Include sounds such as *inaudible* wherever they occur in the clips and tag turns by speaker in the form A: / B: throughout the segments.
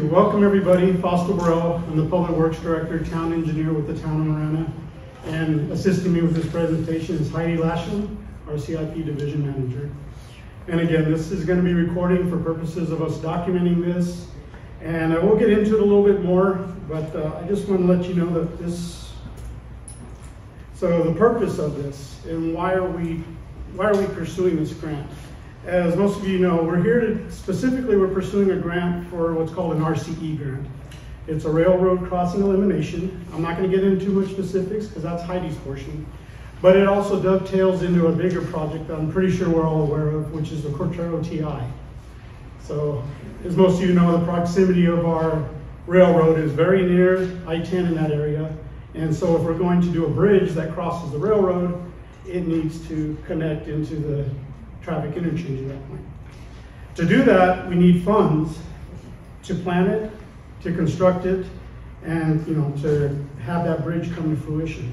A: Welcome, everybody. Fausto Burruel. I'm the Public Works Director, Town Engineer with the Town of Marana. And assisting me with this presentation is Heidi Lashley, our CIP Division Manager. And again, this is going to be recording for purposes of us documenting this. And I will get into it a little bit more, but uh, I just want to let you know that this, so the purpose of this and why are we, why are we pursuing this grant? As most of you know, we're here to, specifically we're pursuing a grant for what's called an RCE grant. It's a railroad crossing elimination. I'm not gonna get into too much specifics because that's Heidi's portion. But it also dovetails into a bigger project that I'm pretty sure we're all aware of, which is the Cortaro TI. So as most of you know, the proximity of our railroad is very near I-10 in that area. And so if we're going to do a bridge that crosses the railroad, it needs to connect into the traffic interchange at that point. To do that, we need funds to plan it, to construct it, and you know to have that bridge come to fruition.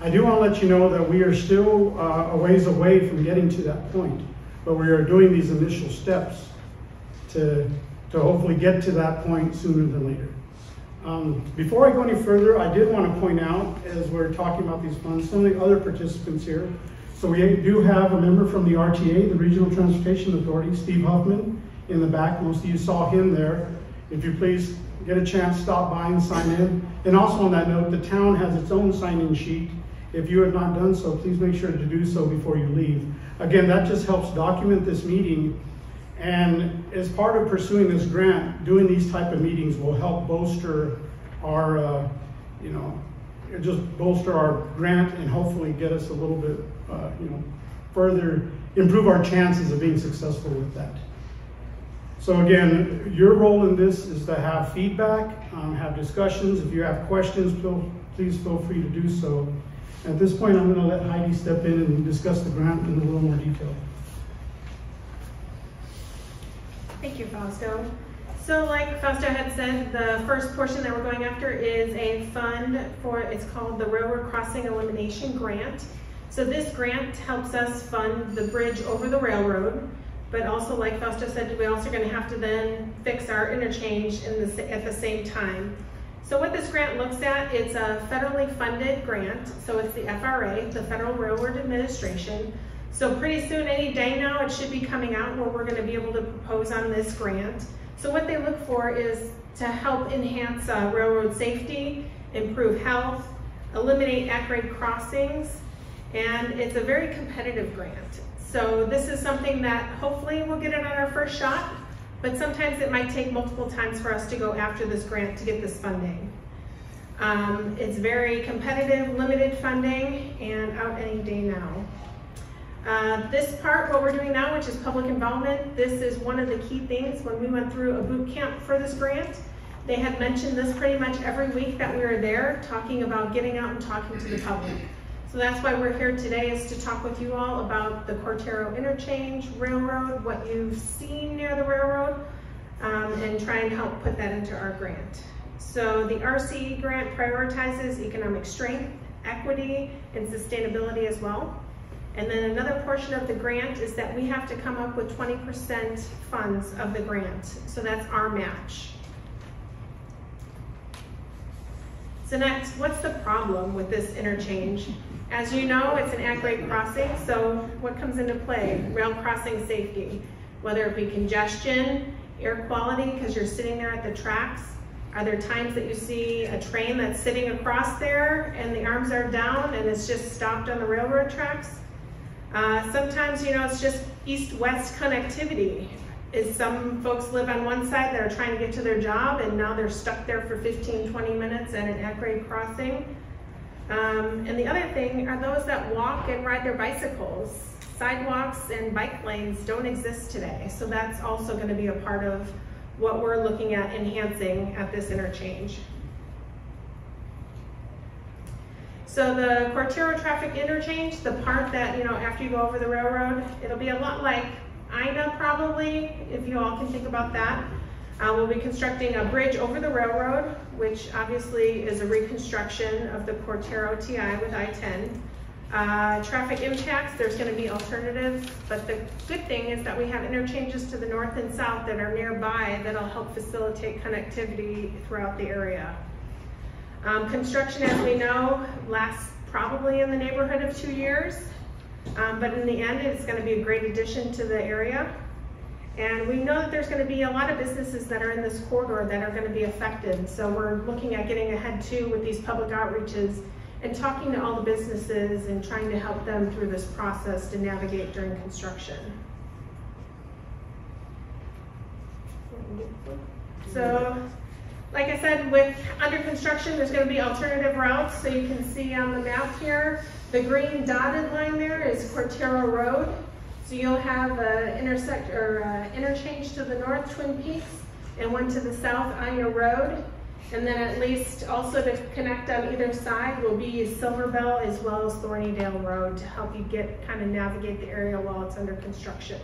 A: I do want to let you know that we are still uh, a ways away from getting to that point, but we are doing these initial steps to, to hopefully get to that point sooner than later. Um, before I go any further, I did want to point out, as we're talking about these funds, some of the other participants here so we do have a member from the RTA, the Regional Transportation Authority, Steve Huffman, in the back. Most of you saw him there. If you please get a chance, stop by and sign in. And also on that note, the town has its own sign-in sheet. If you have not done so, please make sure to do so before you leave. Again, that just helps document this meeting. And as part of pursuing this grant, doing these type of meetings will help bolster our, uh, you know, just bolster our grant and hopefully get us a little bit, uh, you know, further improve our chances of being successful with that. So again, your role in this is to have feedback, um, have discussions. If you have questions, feel, please feel free to do so. At this point, I'm going to let Heidi step in and discuss the grant in a little more detail.
B: Thank you, Fausto. So like Fausto had said, the first portion that we're going after is a fund for, it's called the Railroad Crossing Elimination Grant. So this grant helps us fund the bridge over the railroad, but also like Fausto said, we're also gonna have to then fix our interchange in the, at the same time. So what this grant looks at, it's a federally funded grant. So it's the FRA, the Federal Railroad Administration. So pretty soon, any day now, it should be coming out where we're gonna be able to propose on this grant. So what they look for is to help enhance uh, railroad safety, improve health, eliminate at-grade crossings, and it's a very competitive grant. So this is something that hopefully we'll get it on our first shot, but sometimes it might take multiple times for us to go after this grant to get this funding. Um, it's very competitive, limited funding, and out any day now. Uh, this part, what we're doing now, which is public involvement, this is one of the key things when we went through a boot camp for this grant. They had mentioned this pretty much every week that we were there, talking about getting out and talking to the public. So that's why we're here today is to talk with you all about the Cortaro Interchange Railroad, what you've seen near the railroad, um, and try and help put that into our grant. So the RCE grant prioritizes economic strength, equity, and sustainability as well. And then another portion of the grant is that we have to come up with 20% funds of the grant. So that's our match. So next, what's the problem with this interchange? As you know, it's an at-grade crossing, so what comes into play? Rail crossing safety, whether it be congestion, air quality, because you're sitting there at the tracks. Are there times that you see a train that's sitting across there and the arms are down and it's just stopped on the railroad tracks? Uh, sometimes, you know, it's just east-west connectivity. Is some folks live on one side that are trying to get to their job and now they're stuck there for 15, 20 minutes at an at-grade crossing. Um, and the other thing are those that walk and ride their bicycles. Sidewalks and bike lanes don't exist today. So that's also going to be a part of what we're looking at enhancing at this interchange. So the Cortaro traffic interchange, the part that, you know, after you go over the railroad, it'll be a lot like Ina probably, if you all can think about that. Uh, we'll be constructing a bridge over the railroad, which obviously is a reconstruction of the Cortaro TI with I-10. Uh, traffic impacts, there's gonna be alternatives, but the good thing is that we have interchanges to the north and south that are nearby that'll help facilitate connectivity throughout the area. Um, construction, as we know, lasts probably in the neighborhood of two years, um, but in the end, it's gonna be a great addition to the area. And we know that there's gonna be a lot of businesses that are in this corridor that are gonna be affected. So we're looking at getting ahead too with these public outreaches and talking to all the businesses and trying to help them through this process to navigate during construction. So, like I said, with under construction, there's gonna be alternative routes. So you can see on the map here, the green dotted line there is Cortaro Road. So you'll have a intersect or uh, interchange to the north, Twin Peaks, and one to the south, Ina Road. And then at least also to connect on either side will be Silverbell as well as Thornydale Road to help you get kind of navigate the area while it's under construction.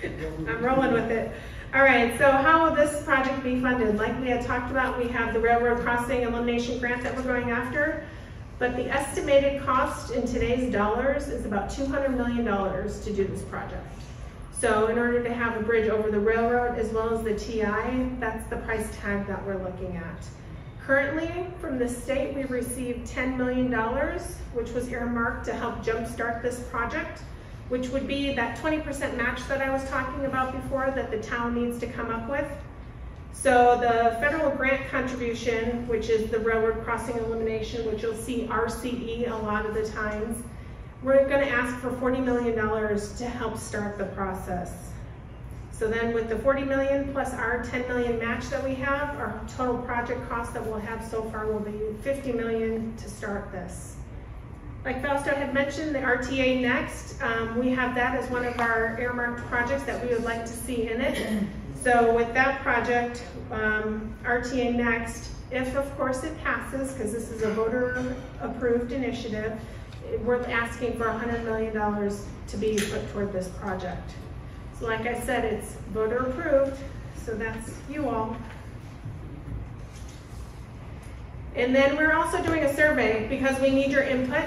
B: *laughs* I'm rolling with it. All right, so how will this project be funded? Like we had talked about, we have the railroad crossing elimination grant that we're going after. But the estimated cost in today's dollars is about $200 million to do this project. So in order to have a bridge over the railroad as well as the TI, that's the price tag that we're looking at. Currently, from the state, we've received $10 million, which was earmarked to help jumpstart this project, which would be that 20% match that I was talking about before that the town needs to come up with. So the federal grant contribution, which is the railroad crossing elimination, which you'll see RCE a lot of the times, we're gonna ask for $40 million to help start the process. So then with the 40 million plus our 10 million match that we have, our total project cost that we'll have so far will be 50 million to start this. Like Fausto had mentioned, the RTA Next, um, we have that as one of our earmarked projects that we would like to see in it. *clears throat* So with that project, um, RTA Next, if of course it passes, because this is a voter approved initiative, we're asking for $100 million to be put toward this project. So like I said, it's voter approved, so that's you all. And then we're also doing a survey because we need your input.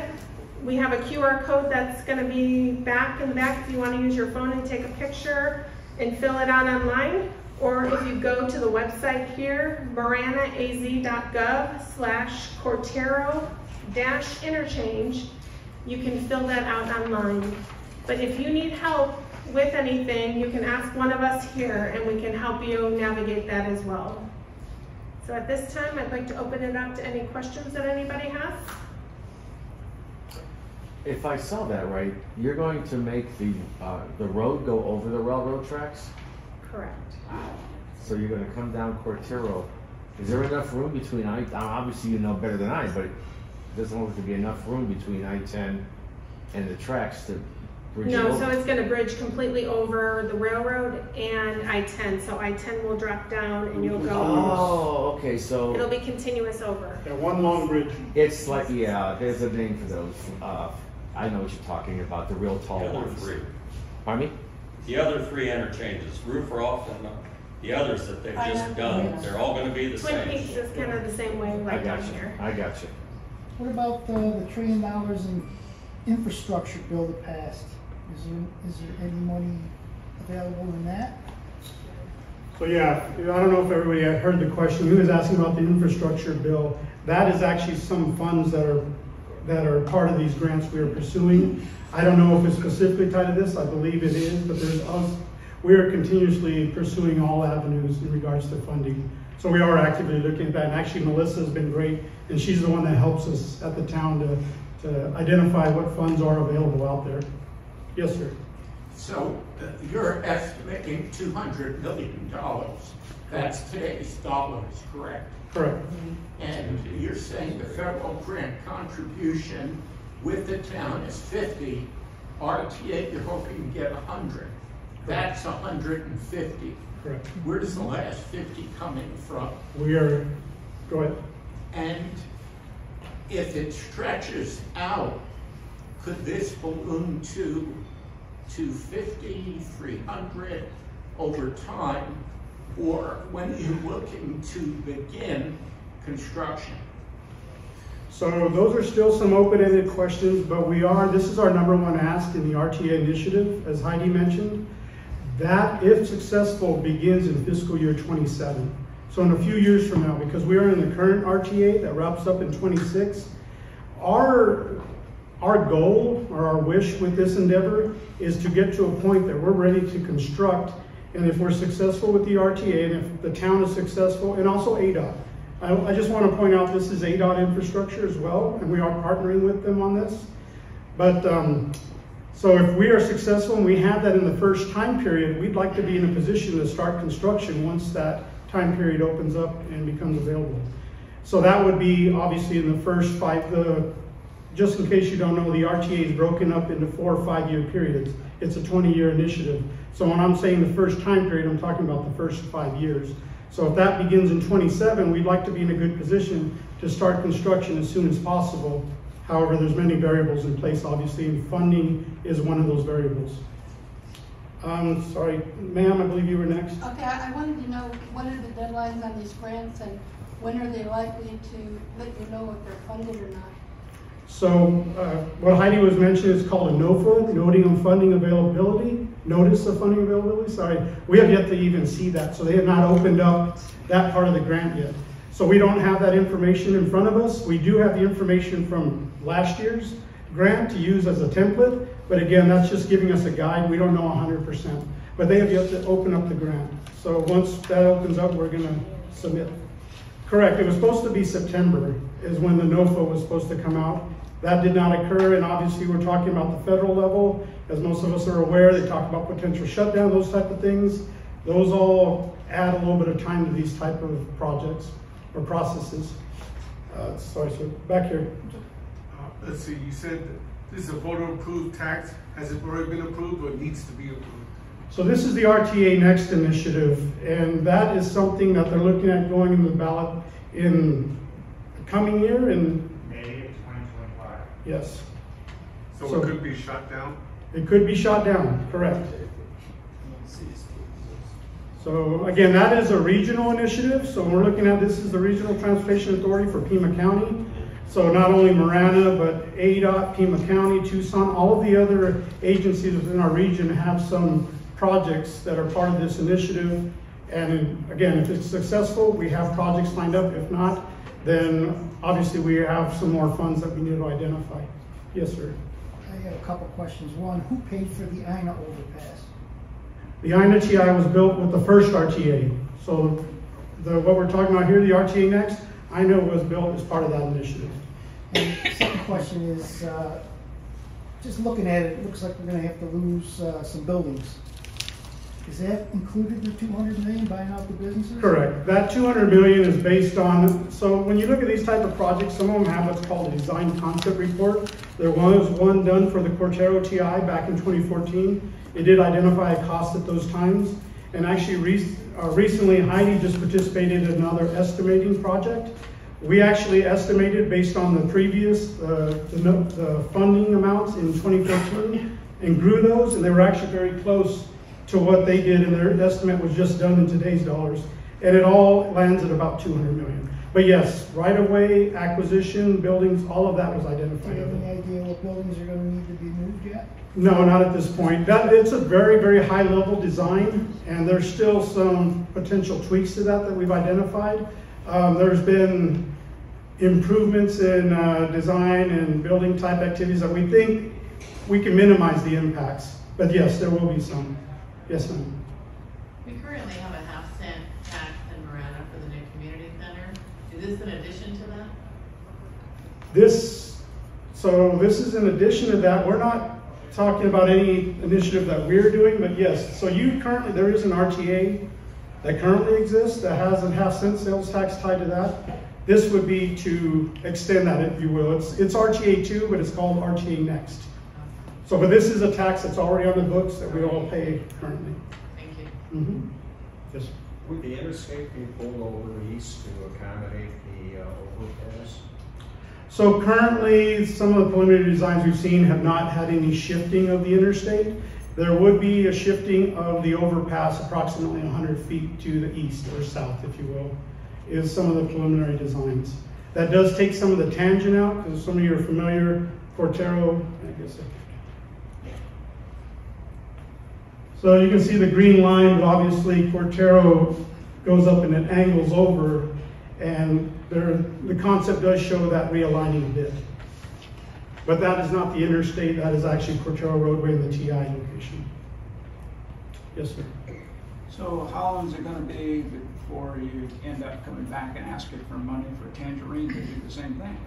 B: We have a QR code that's gonna be back in the back if you wanna use your phone and take a picture and fill it out online. Or if you go to the website here, maranaaz.gov slash Cortaro dash interchange, you can fill that out online. But if you need help with anything, you can ask one of us here and we can help you navigate that as well. So at this time, I'd like to open it up to any questions that anybody has.
C: If I saw that right, you're going to make the, uh, the road go over the railroad tracks?
B: Correct.
C: So you're gonna come down Cortaro. Is there enough room between, I, obviously you know better than I, but it doesn't look to be enough room between I-10 and the tracks to bridge it
B: No, so
C: over?
B: it's gonna bridge completely over the railroad and I-10. So I-10 will drop down and you'll go,
C: Oh, okay, so
B: it'll
C: so
B: be continuous over.
A: Yeah, one long bridge.
C: it's like, yeah, there's a name for those. Uh, I know what you're talking about, the real tall
D: The other
C: ones.
D: three,
C: Pardon me?
D: the other three interchanges, Ruthrauff and the others that they've
E: I
D: just
E: know.
D: done, they're all gonna be the
B: Twin
D: same.
B: Peaks is kind of the same way
C: I
B: right
C: got
B: down
C: you,
B: here.
C: I got you.
E: What about uh, the trillion dollars in infrastructure bill that passed? Is there, is there any money available in that?
A: So yeah, I don't know if everybody had heard the question. He was asking about the infrastructure bill. That is actually some funds that are, that are part of these grants we are pursuing. I don't know if it's specifically tied to this. I believe it is, but there's us, we are continuously pursuing all avenues in regards to funding. So we are actively looking at that. And actually Melissa's been great and she's the one that helps us at the town to, to identify what funds are available out there. Yes, sir.
F: So uh, you're estimating two hundred million dollars. That's today's dollars, correct?
A: Correct.
F: And you're saying the federal grant contribution with the town is fifty. RTA, you're hoping to get hundred. That's hundred and fifty.
A: Correct.
F: Where's the last fifty coming from?
A: We are, go ahead.
F: And if it stretches out, could this balloon to, to 50, 300 over time? Or when you're looking to begin construction?
A: So those are still some open-ended questions, but we are, this is our number one ask in the RTA initiative, as Heidi mentioned. That, if successful, begins in fiscal year twenty-seven. So in a few years from now, because we are in the current RTA that wraps up in twenty-six, our, our goal or our wish with this endeavor is to get to a point that we're ready to construct. And if we're successful with the RTA and if the town is successful, and also ADOT. I, I just want to point out this is ADOT infrastructure as well, and we are partnering with them on this. But, um, so if we are successful and we have that in the first time period, we'd like to be in a position to start construction once that time period opens up and becomes available. So that would be obviously in the first five, the, just in case you don't know, the RTA is broken up into four or five-year periods. It's a 20-year initiative. So when I'm saying the first time period, I'm talking about the first five years. So if that begins in 27, we'd like to be in a good position to start construction as soon as possible. However, there's many variables in place, obviously, and funding is one of those variables. Um, sorry, ma'am, I believe you were next.
G: Okay, I wanted to know, what are the deadlines on these grants and when are they likely to let you know if they're funded or not?
A: So uh, what Heidi was mentioning is called a NOFA, Noting of Funding Availability, Notice of Funding Availability, sorry. We have yet to even see that, so they have not opened up that part of the grant yet. So we don't have that information in front of us. We do have the information from last year's grant to use as a template, but again, that's just giving us a guide. We don't know 100%. But they have yet to open up the grant. So once that opens up, we're gonna submit. Correct, it was supposed to be September is when the NOFA was supposed to come out. That did not occur, and obviously we're talking about the federal level. As most of us are aware, they talk about potential shutdown, those type of things. Those all add a little bit of time to these type of projects or processes. Uh, sorry, sir, back here.
H: Uh, Let's see, you said this is a voter approved tax. Has it already been approved or needs to be approved?
A: So this is the RTA Next initiative, and that is something that they're looking at going in the ballot in the coming year, and
I: May of twenty twenty-five.
A: Yes,
H: So
A: So-
H: it could be shut down?
A: it could be shot down, correct. So again, that is a regional initiative, so we're looking at, this is the Regional Transportation Authority for Pima County. So not only Marana, but ADOT, Pima County, Tucson, all of the other agencies within our region have some projects that are part of this initiative. And again, if it's successful, we have projects lined up. If not, then obviously we have some more funds that we need to identify. Yes, sir.
E: I got a couple questions. One, who paid for the Ina overpass?
A: The INA TI was built with the first RTA. So the, what we're talking about here, the RTA next, INA was built as part of that initiative.
E: And second question is, uh, just looking at it, it looks like we're gonna have to lose, uh, some buildings. Is that included in the two hundred million buying out the businesses?
A: Correct. That 200 million is based on, so when you look at these type of projects, some of them have what's called a design concept report. There was one done for the Cortaro TI back in 2014. It did identify a cost at those times. And actually, re- uh, recently Heidi just participated in another estimating project. We actually estimated based on the previous, uh, the the funding amounts in 2014 and grew those, and they were actually very close to what they did, and their estimate was just done in today's dollars. And it all lands at about 200 million. But yes, right of way, acquisition, buildings, all of that was identified.
E: Do you have any idea what buildings are gonna need to be moved yet?
A: No, not at this point. That, it's a very, very high level design, and there's still some potential tweaks to that that we've identified. Um, there's been improvements in, uh, design and building type activities that we think we can minimize the impacts. But yes, there will be some. Yes, ma'am.
J: We currently have a half cent tax in Marana for the new community center. Is this in addition to that?
A: This, so this is in addition to that, we're not talking about any initiative that we're doing, but yes, so you currently, there is an RTA that currently exists that has a half cent sales tax tied to that. This would be to extend that, if you will. It's, it's RTA two, but it's called RTA next. So, but this is a tax that's already on the books that we all pay currently.
J: Thank you.
A: Mhm. Yes.
K: Would the interstate be pulled over the east to accommodate the uh, overpass?
A: So currently, some of the preliminary designs we've seen have not had any shifting of the interstate. There would be a shifting of the overpass approximately 100 feet to the east or south, if you will, is some of the preliminary designs. That does take some of the tangent out, because some of you are familiar, Cortaro, I guess. So you can see the green line, but obviously Cortaro goes up and it angles over, and there, the concept does show that realigning a bit. But that is not the interstate, that is actually Cortaro roadway in the TI location. Yes, sir.
L: So how long is it gonna be before you end up coming back and asking for money for Tangerine to do the same thing?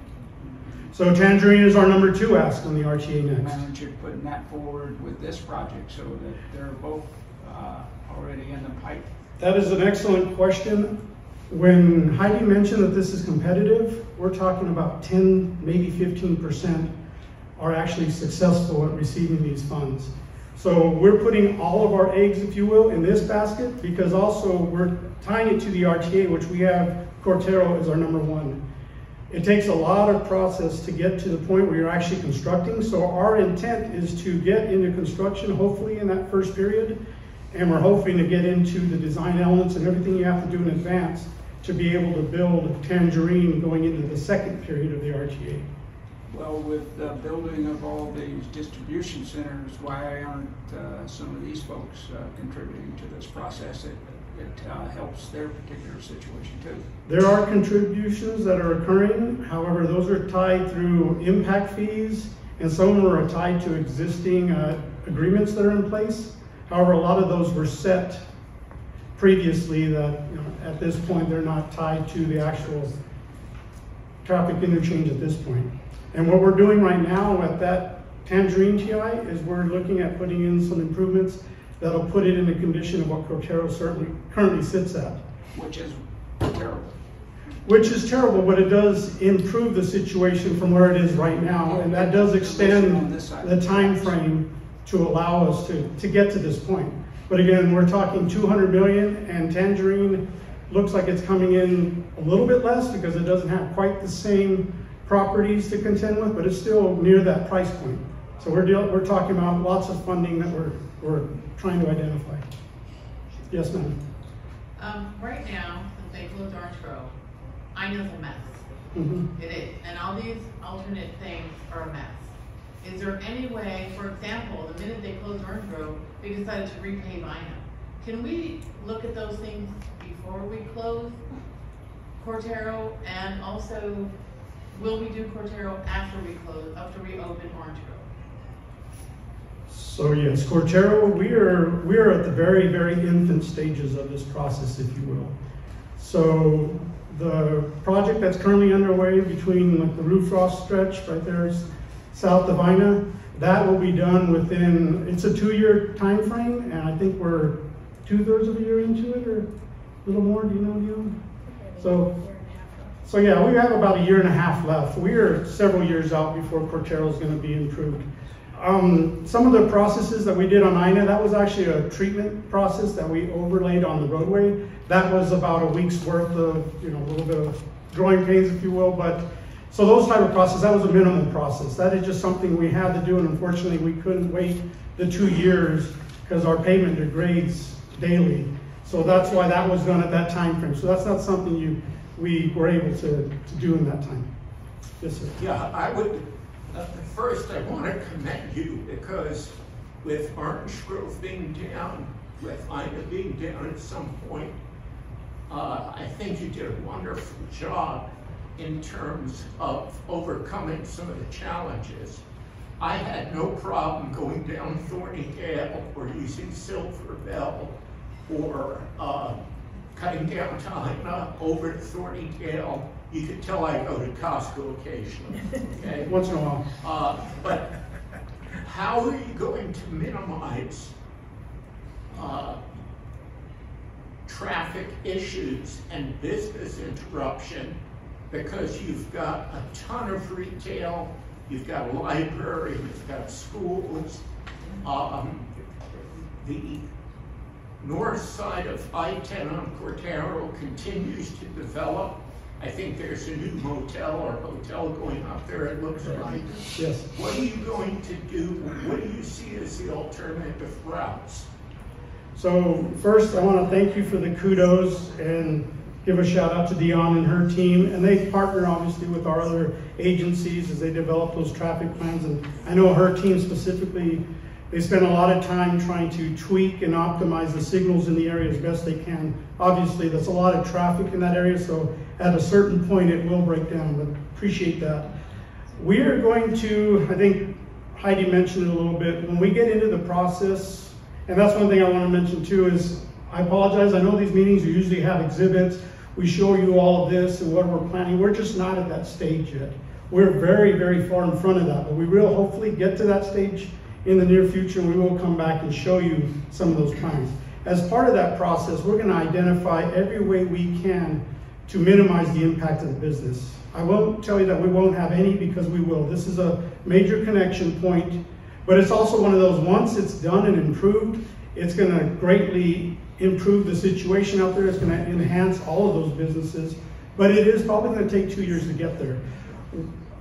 A: So Tangerine is our number two ask on the RTA next.
L: you putting that forward with this project so that they're both, uh, already in the pipe?
A: That is an excellent question. When Heidi mentioned that this is competitive, we're talking about ten, maybe fifteen percent are actually successful at receiving these funds. So we're putting all of our eggs, if you will, in this basket because also we're tying it to the RTA, which we have Cortaro as our number one. It takes a lot of process to get to the point where you're actually constructing. So our intent is to get into construction, hopefully in that first period. And we're hoping to get into the design elements and everything you have to do in advance to be able to build Tangerine going into the second period of the RTA.
L: Well, with the building of all these distribution centers, why aren't, uh, some of these folks, uh, contributing to this process? It, uh, helps their particular situation too.
A: There are contributions that are occurring, however, those are tied through impact fees, and some are tied to existing uh, agreements that are in place. However, a lot of those were set previously that, you know, at this point, they're not tied to the actual traffic interchange at this point. And what we're doing right now at that Tangerine TI is we're looking at putting in some improvements that'll put it in the condition of what Cortaro certainly currently sits at.
L: Which is terrible.
A: Which is terrible, but it does improve the situation from where it is right now, and that does extend the time frame to allow us to, to get to this point. But again, we're talking two hundred million, and Tangerine looks like it's coming in a little bit less because it doesn't have quite the same properties to contend with, but it's still near that price point. So we're deal, we're talking about lots of funding that we're, we're trying to identify. Yes, ma'am?
J: Um, right now, since they closed Orange Grove, I know it's a mess.
A: Mhm.
J: It is, and all these alternate things are a mess. Is there any way, for example, the minute they closed Orange Grove, they decided to repay Vina. Can we look at those things before we close Cortaro? And also, will we do Cortaro after we close, after we open Orange Grove?
A: So yes, Cortaro, we are, we are at the very, very infant stages of this process, if you will. So the project that's currently underway between like the Ruthrauff stretch right there is south of Ina, that will be done within, it's a two-year time frame, and I think we're two-thirds of a year into it, or a little more, do you know, Dion? So, so yeah, we have about a year and a half left. We are several years out before Cortaro is gonna be improved. Um, some of the processes that we did on INA, that was actually a treatment process that we overlaid on the roadway. That was about a week's worth of, you know, a little bit of growing pains, if you will, but, so those type of process, that was a minimal process. That is just something we had to do, and unfortunately, we couldn't wait the two years because our pavement degrades daily. So that's why that was done at that time frame. So that's not something you, we were able to, to do in that time. Yes, sir.
F: Yeah, I would, uh, first I want to commend you because with Orange Grove being down, with Ina being down at some point, uh, I think you did a wonderful job in terms of overcoming some of the challenges. I had no problem going down Thorny Dale or using Silver Bell or uh, cutting down to Ina over to Thornydale. You could tell I go to Costco occasionally, okay? *laughs*
A: Once in a while.
F: Uh, but how are you going to minimize uh, traffic issues and business interruption because you've got a ton of retail, you've got a library, you've got schools. Um, the north side of I-10 on Cortaro continues to develop. I think there's a new motel or hotel going up there, it looks like.
A: Yes.
F: What are you going to do? What do you see as the alternative routes?
A: So first, I want to thank you for the kudos and give a shout out to Dion and her team, and they partner obviously with our other agencies as they develop those traffic plans. And I know her team specifically, they spend a lot of time trying to tweak and optimize the signals in the area as best they can. Obviously, there's a lot of traffic in that area, so at a certain point it will break down, but appreciate that. We are going to, I think Heidi mentioned it a little bit, when we get into the process, and that's one thing I want to mention too, is I apologize, I know these meetings, usually have exhibits, we show you all of this and what we're planning, we're just not at that stage yet. We're very, very far in front of that, but we will hopefully get to that stage in the near future, and we will come back and show you some of those plans. As part of that process, we're gonna identify every way we can to minimize the impact of the business. I won't tell you that we won't have any because we will. This is a major connection point, but it's also one of those, once it's done and improved, it's gonna greatly improve the situation out there. It's gonna enhance all of those businesses, but it is probably gonna take two years to get there.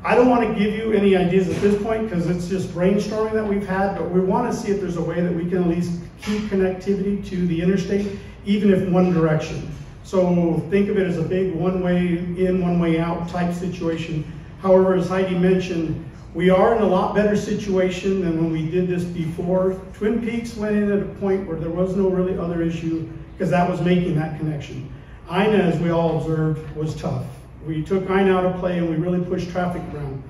A: I don't want to give you any ideas at this point because it's just brainstorming that we've had, but we want to see if there's a way that we can at least keep connectivity to the interstate, even if one direction. So think of it as a big one way in, one way out type situation. However, as Heidi mentioned, we are in a lot better situation than when we did this before. Twin Peaks went in at a point where there was no really other issue because that was making that connection. Ina, as we all observed, was tough. We took Ina out of play and we really pushed traffic around.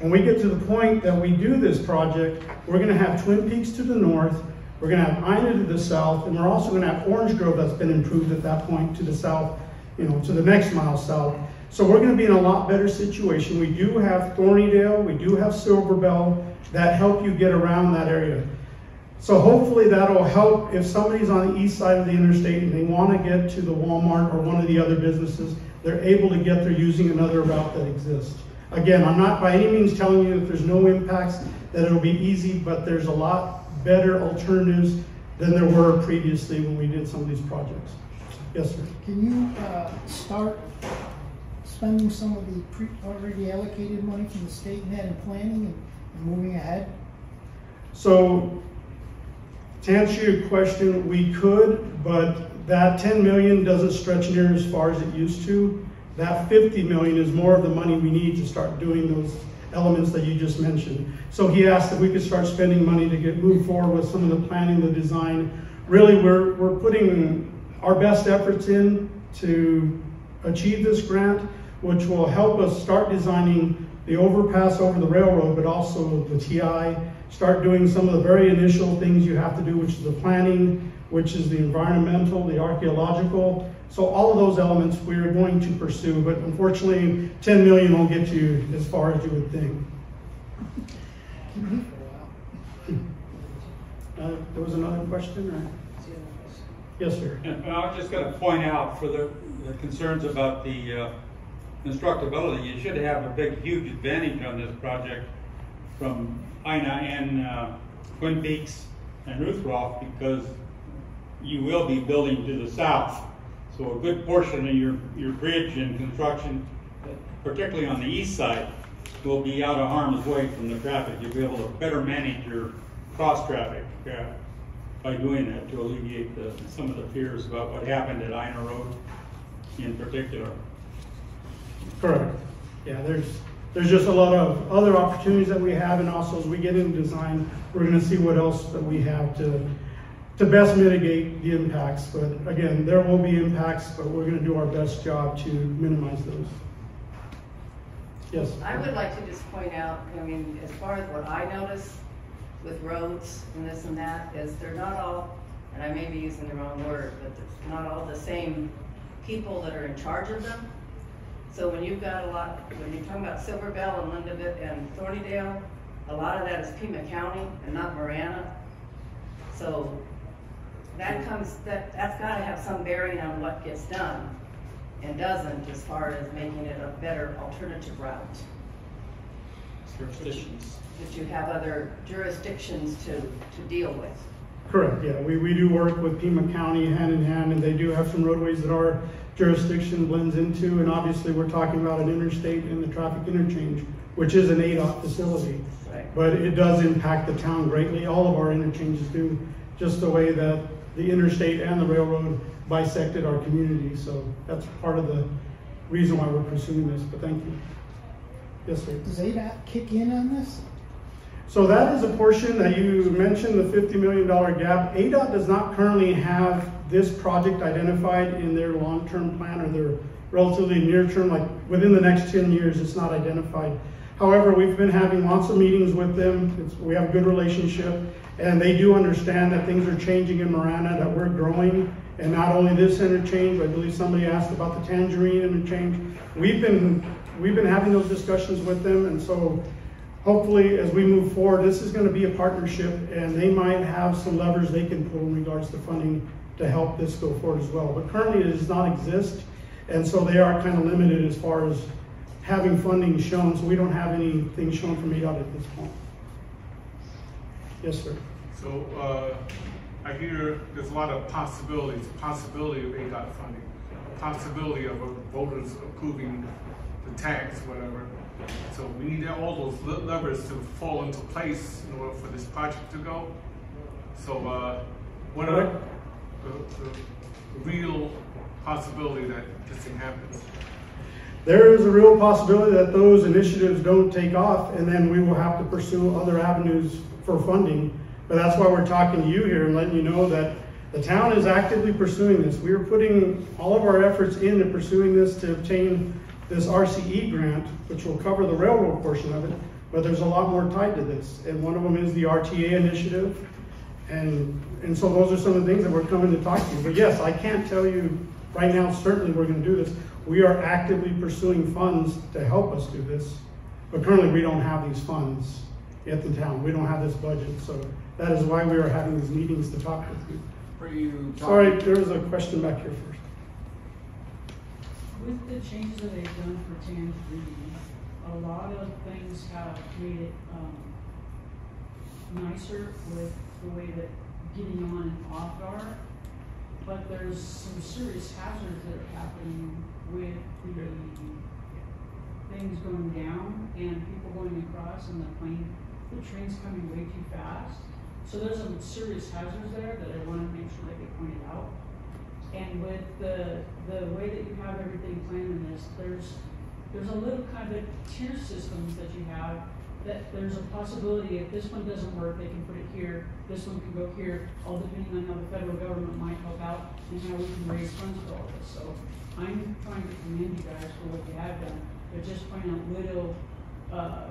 A: When we get to the point that we do this project, we're gonna have Twin Peaks to the north, we're gonna have Ina to the south, and we're also gonna have Orange Grove that's been improved at that point to the south, you know, to the next mile south. So we're gonna be in a lot better situation. We do have Thornydale, we do have Silverbell that help you get around that area. So hopefully that'll help if somebody's on the east side of the interstate and they wanna get to the Walmart or one of the other businesses, they're able to get there using another route that exists. Again, I'm not by any means telling you that there's no impacts, that it'll be easy, but there's a lot better alternatives than there were previously when we did some of these projects. Yes, sir.
E: Can you, uh, start spending some of the pre, already allocated money from the state and planning and, and moving ahead?
A: So to answer your question, we could, but that 10 million doesn't stretch near as far as it used to. That 50 million is more of the money we need to start doing those elements that you just mentioned. So he asked if we could start spending money to get move forward with some of the planning, the design. Really, we're, we're putting our best efforts in to achieve this grant, which will help us start designing the overpass over the railroad, but also the TI, start doing some of the very initial things you have to do, which is the planning, which is the environmental, the archaeological. So all of those elements we are going to pursue, but unfortunately, 10 million won't get you as far as you would think. *laughs* Uh, there was another question, or? Yes, sir.
M: And I was just going to point out for the, the concerns about the uh, constructability, you should have a big, huge advantage on this project from Ina and uh, Twin Peaks and Ruthrauff because you will be building to the south. So a good portion of your, your bridge and construction, particularly on the east side, will be out of harm's way from the traffic. You'll be able to better manage your cross traffic uh, by doing that to alleviate the, some of the fears about what happened at Ina Road in particular.
A: Correct. Yeah, there's there's just a lot of other opportunities that we have, and also as we get into design, we're going to see what else that we have to to best mitigate the impacts. But again, there will be impacts, but we're going to do our best job to minimize those. Yes.
N: I would like to just point out, I mean, as far as what I notice with roads and this and that, is they're not all, and I may be using the wrong word, but they're not all the same people that are in charge of them. So when you've got a lot, when you're talking about Silverbell and Linda and Thornydale, a lot of that is Pima County and not Marana. So that comes, that, that's gotta have some bearing on what gets done and doesn't as far as making it a better alternative route.
M: Jurisdictions.
N: That you have other jurisdictions to, to deal with.
A: Correct, yeah. We, we do work with Pima County hand in hand, and they do have some roadways that our jurisdiction blends into, and obviously we're talking about an interstate and the traffic interchange, which is an ADOT facility.
N: Right.
A: But it does impact the town greatly. All of our interchanges do, just the way that the interstate and the railroad bisected our community, so that's part of the reason why we're pursuing this, but thank you. Yes, sir.
E: Does ADOT kick in on this?
A: So that is a portion that you mentioned, the fifty million dollar gap. ADOT does not currently have this project identified in their long-term plan or their relatively near-term, like within the next ten years, it's not identified. However, we've been having lots of meetings with them. It's, we have a good relationship and they do understand that things are changing in Marana, that we're growing. And not only this interchange, I believe somebody asked about the Tangerine interchange. We've been, we've been having those discussions with them and so hopefully as we move forward, this is gonna be a partnership and they might have some levers they can pull in regards to funding to help this go forward as well. But currently it does not exist. And so they are kind of limited as far as having funding shown. So we don't have anything shown from ADOT at this point. Yes, sir.
H: So, uh, I hear there's a lot of possibilities, possibility of ADOT funding, possibility of voters approving the tax, whatever. So we need all those levers to fall into place in order for this project to go. So, uh, what are the, the, the real possibility that this thing happens?
A: There is a real possibility that those initiatives don't take off and then we will have to pursue other avenues for funding. But that's why we're talking to you here and letting you know that the town is actively pursuing this. We are putting all of our efforts into pursuing this to obtain this RCE grant, which will cover the railroad portion of it. But there's a lot more tied to this. And one of them is the RTA initiative. And, and so those are some of the things that we're coming to talk to you. But yes, I can't tell you right now, certainly we're gonna do this. We are actively pursuing funds to help us do this. But currently, we don't have these funds at the town. We don't have this budget, so that is why we are having these meetings to talk with you.
L: Are you
A: Sorry,
L: talking-
A: there was a question back here first.
O: With the changes that they've done for Tangerine, a lot of things have made it, um, nicer with the way that getting on and off are. But there's some serious hazards that are happening with the things going down and people going across and the plane, the train's coming way too fast. So there's some serious hazards there that I wanna make sure that get pointed out. And with the, the way that you have everything planned in this, there's, there's a little kind of tier systems that you have that there's a possibility if this one doesn't work, they can put it here, this one can go here, all depending on how the federal government might help out and how we can raise funds for all this. So I'm trying to commend you guys for what you have done, but just point out little, uh,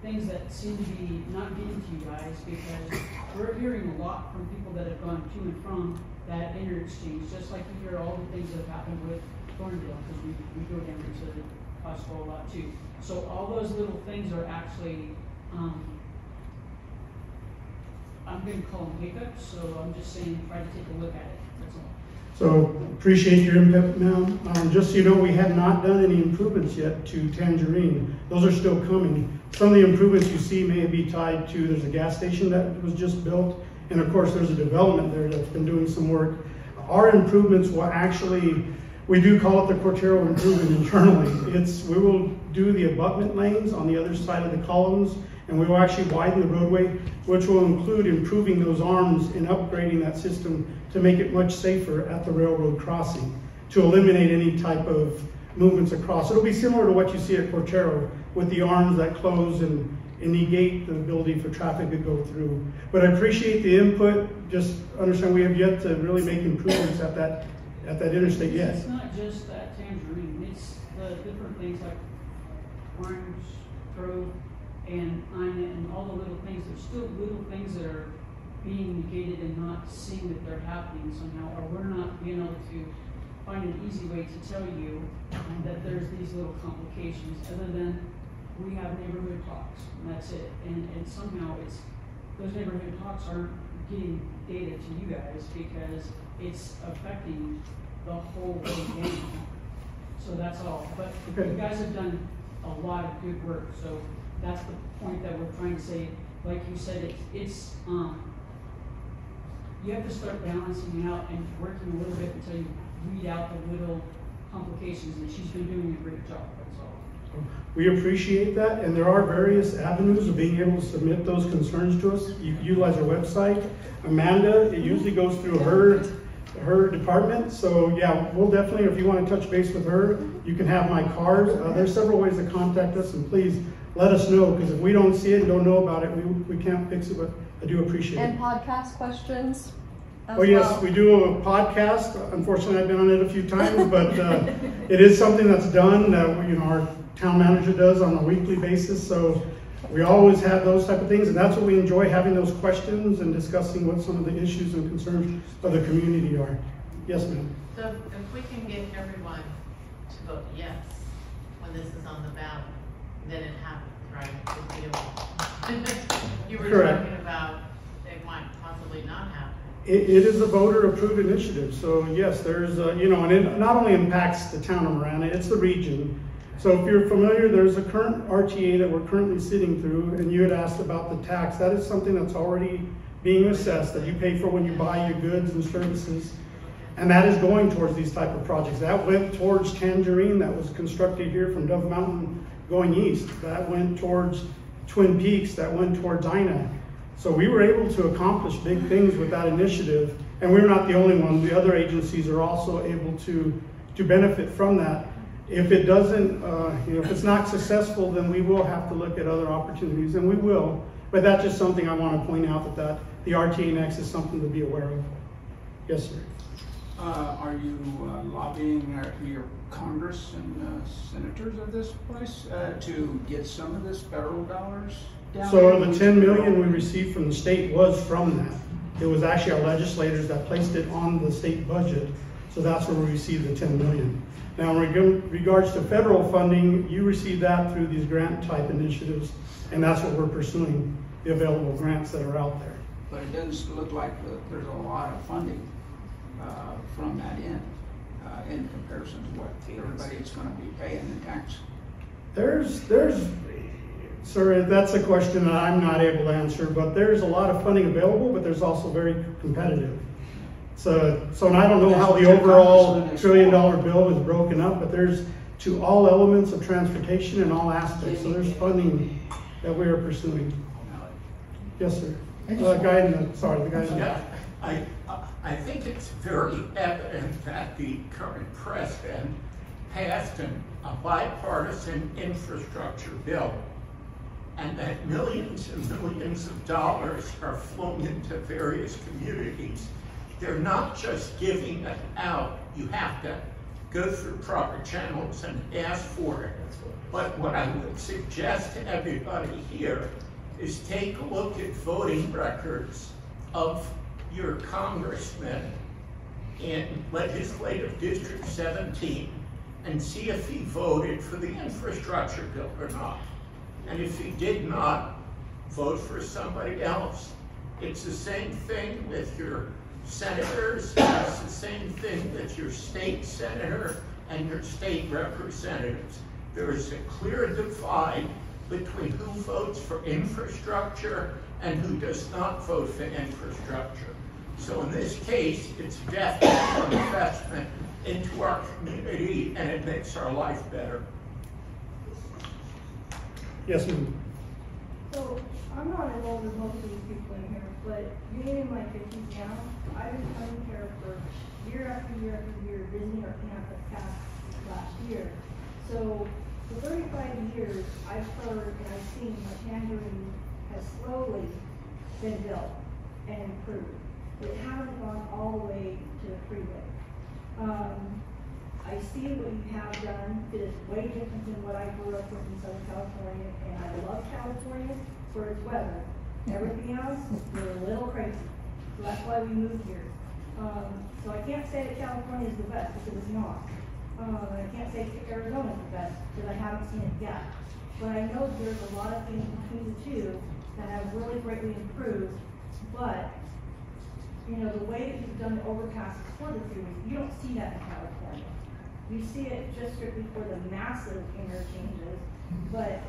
O: things that seem to be not getting to you guys because we're hearing a lot from people that have gone to and from that interchange, just like you hear all the things that have happened with Thorndale, because we, we go down to the hospital a lot too. So all those little things are actually, um, I'm gonna call them hiccups, so I'm just saying, try to take a look at it, that's all.
A: So appreciate your input, ma'am. Um, just so you know, we have not done any improvements yet to Tangerine. Those are still coming. Some of the improvements you see may be tied to, there's a gas station that was just built. And of course, there's a development there that's been doing some work. Our improvements will actually, we do call it the Cortaro improvement internally. It's, we will do the abutment lanes on the other side of the columns and we will actually widen the roadway, which will include improving those arms and upgrading that system to make it much safer at the railroad crossing, to eliminate any type of movements across. It'll be similar to what you see at Cortaro with the arms that close and, and negate the ability for traffic to go through. But I appreciate the input. Just understand we have yet to really make improvements at that at that interstate.
O: It's not just that tangerine, it's the different things like Orange Grove and Ina and all the little things, there's still little things that are being negated and not seeing that they're happening somehow, or we're not being able to find an easy way to tell you that there's these little complications, other than we have neighborhood talks, and that's it. And, and somehow it's, those neighborhood talks aren't getting data to you guys because it's affecting the whole game. So that's all, but
A: Okay.
O: you guys have done a lot of good work, so that's the point that we're trying to say. Like you said, it's, it's, um, you have to start balancing out and working a little bit until you weed out the little complications, and she's been doing a great job, that's all.
A: We appreciate that, and there are various avenues of being able to submit those concerns to us. You can utilize our website. Amanda, it usually goes through her, her department, so yeah, we'll definitely, if you want to touch base with her, you can have my card. Uh, there's several ways to contact us, and please let us know, because if we don't see it and don't know about it, we, we can't fix it, but I do appreciate it.
P: And podcast questions
A: Oh, yes,
P: well.
A: we do a podcast. Unfortunately, I've been on it a few times, but uh, it is something that's done that, you know, our town manager does on a weekly basis. So we always have those type of things, and that's what we enjoy, having those questions and discussing what some of the issues and concerns of the community are. Yes, ma'am.
J: So if we can get everyone to vote yes when this is on the ballot, then it happens, right? *laughs* You- were
A: Correct.
J: talking about it might possibly not happen.
A: It, it is a voter-approved initiative, so yes, there's, uh, you know, and it not only impacts the town of Marana, it's the region. So if you're familiar, there's a current RTA that we're currently sitting through, and you had asked about the tax. That is something that's already being assessed, that you pay for when you buy your goods and services. And that is going towards these type of projects. That went towards Tangerine, that was constructed here from Dove Mountain going east. That went towards Twin Peaks, that went towards Ina. So we were able to accomplish big things with that initiative, and we're not the only one. The other agencies are also able to, to benefit from that. If it doesn't, uh, you know, if it's not successful, then we will have to look at other opportunities, and we will. But that's just something I want to point out that, that the RTA Next is something to be aware of. Yes, sir.
L: Uh, are you uh, lobbying your Congress and uh, senators of this place uh, to get some of this federal dollars down?
A: So the ten million we received from the state was from that. It was actually our legislators that placed it on the state budget, so that's where we received the ten million. Now, in reg- regards to federal funding, you receive that through these grant type initiatives, and that's what we're pursuing, the available grants that are out there.
L: But it doesn't look like there's a lot of funding uh, from that end uh, in comparison to what everybody's going to be paying in tax.
A: There's, there's, sir, that's a question that I'm not able to answer, but there's a lot of funding available, but there's also very competitive. So, so and I don't know how the overall trillion dollar bill is broken up, but there's to all elements of transportation and all aspects, so there's funding that we are pursuing. Yes, sir. Uh, guy in the, sorry, the guy in the.
F: Yeah, I, I think it's very evident that the current president passed an, a bipartisan infrastructure bill and that millions and millions of dollars are flowing into various communities. They're not just giving it out. You have to go through proper channels and ask for it. But what I would suggest to everybody here is take a look at voting records of your congressman in legislative district 17 and see if he voted for the infrastructure bill or not. And if he did not, vote for somebody else. It's the same thing with your senators, it's the same thing that your state senator and your state representatives. There is a clear divide between who votes for infrastructure and who does not vote for infrastructure. So in this case, it's definitely an investment into our community and it makes our life better.
A: Yes, ma'am.
Q: So, I'm not enrolled with most of these people in here, but being in my fifties now, I've been coming here for year after year after year, visiting our campus past last year. So, for thirty-five years, I've heard and I've seen how Tangerine has slowly been built and improved. It hasn't gone all the way to the freeway. Um, I see what you have done, it is way different than what I grew up with in Southern California, and I love California for its weather. Everything else, we're a little crazy, so that's why we moved here. Um, so I can't say that California is the best, because it's not. Um, I can't say Arizona is the best, because I haven't seen it yet. But I know there's a lot of things between the two that have really greatly improved, but you know, the way that you've done the overpasses for the freeways, you don't see that in California. You see it just strictly for the massive interchanges, but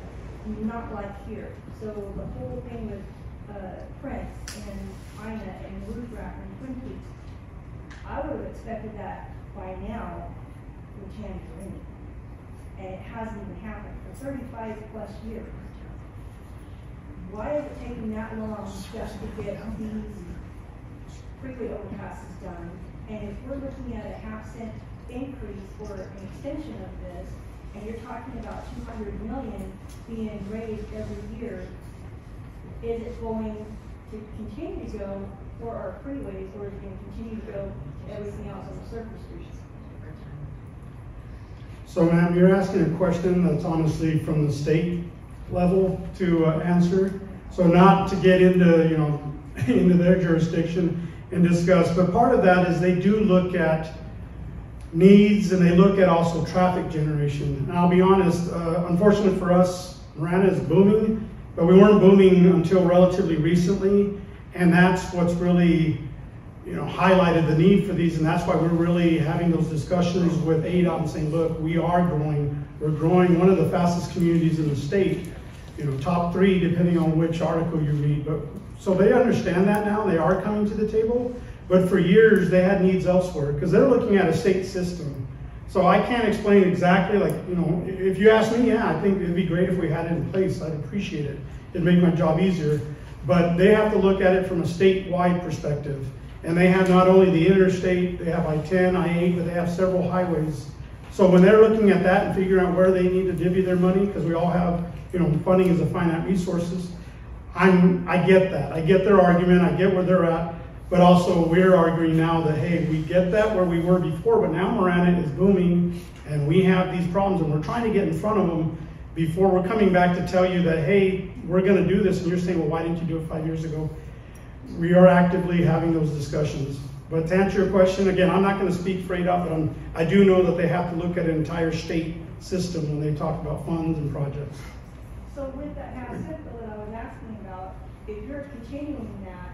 Q: not like here. So the whole thing with, uh, Prince and Ina and Ruthrauff and Twin Peaks, I would have expected that by now with Tangerine. and it hasn't even happened for thirty-five plus years. Why is it taking that long just to get these freeway overpasses done? And if we're looking at a half cent increase for an extension of this, and you're talking about two hundred million being raised every year, is it going to continue to go for our freeways, or is it gonna continue to go to everything else on the surface streets?
A: So ma'am, you're asking a question that's honestly from the state level to uh, answer. So not to get into, you know, *laughs* into their jurisdiction and discuss, but part of that is they do look at needs and they look at also traffic generation. And I'll be honest, uh, unfortunate for us, Marana is booming, but we weren't booming until relatively recently. And that's what's really, you know, highlighted the need for these. And that's why we're really having those discussions with ADOT and saying, look, we are growing. We're growing one of the fastest communities in the state, you know, top three, depending on which article you read. But so they understand that now. They are coming to the table. But for years, they had needs elsewhere because they're looking at a state system. So I can't explain exactly, like, you know, if you ask me, yeah, I think it'd be great if we had it in place. I'd appreciate it. It'd make my job easier. But they have to look at it from a statewide perspective. And they have not only the interstate, they have I-10, I-8, but they have several highways. So when they're looking at that and figuring out where they need to divvy their money, because we all have, you know, funding is a finite resources, I'm, I get that. I get their argument. I get where they're at. But also, we're arguing now that, hey, we get that where we were before, but now Marana is booming and we have these problems and we're trying to get in front of them before we're coming back to tell you that, hey, we're going to do this. And you're saying, well, why didn't you do it five years ago? We are actively having those discussions. But to answer your question, again, I'm not going to speak for ADOT, but I'm, I do know that they have to look at an entire state system when they talk about funds and projects.
Q: So with that half cent bill that I was asking about, if you're continuing that,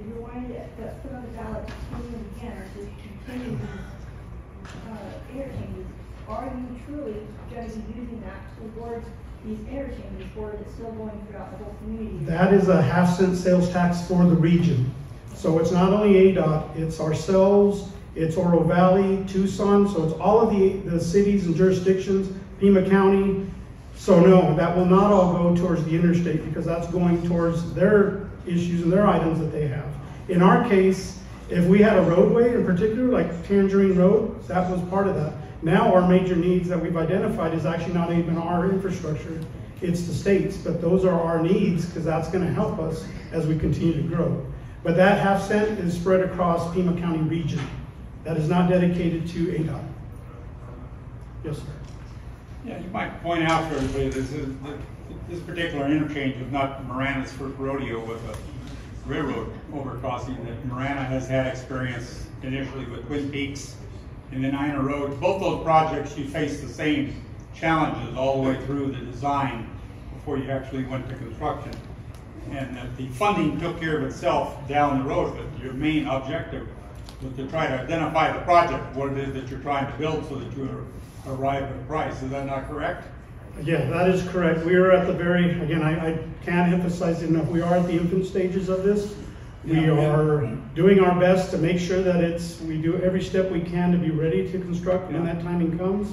Q: if you're wanting to to put on the ballot to continue again, or to continue these, uh, interchanges, are you truly going to be using that towards these interchanges, or is it still going throughout the whole community?
A: That is a half cent sales tax for the region. So it's not only ADOT, it's ourselves, it's Oro Valley, Tucson, so it's all of the, the cities and jurisdictions, Pima County. So no, that will not all go towards the interstate because that's going towards their issues and their items that they have. In our case, if we had a roadway in particular, like Tangerine Road, that was part of that. Now our major needs that we've identified is actually not even our infrastructure, it's the states, but those are our needs because that's gonna help us as we continue to grow. But that half cent is spread across Pima County region. That is not dedicated to ADOT. Yes, sir.
M: Yeah, you might point out for everybody, this is, this particular interchange is not Marana's first rodeo with a railroad overcrossing. That Marana has had experience initially with Twin Peaks and then Ina Road. Both those projects, you faced the same challenges all the way through the design before you actually went to construction. And that the funding took care of itself down the road, but your main objective was to try to identify the project, what it is that you're trying to build so that you arrive at a price. Is that not correct?
A: Yeah, that is correct. We are at the very, again, I, I can't emphasize enough, we are at the infant stages of this. We
M: Yeah, yeah.
A: are doing our best to make sure that it's, we do every step we can to be ready to construct when that timing comes.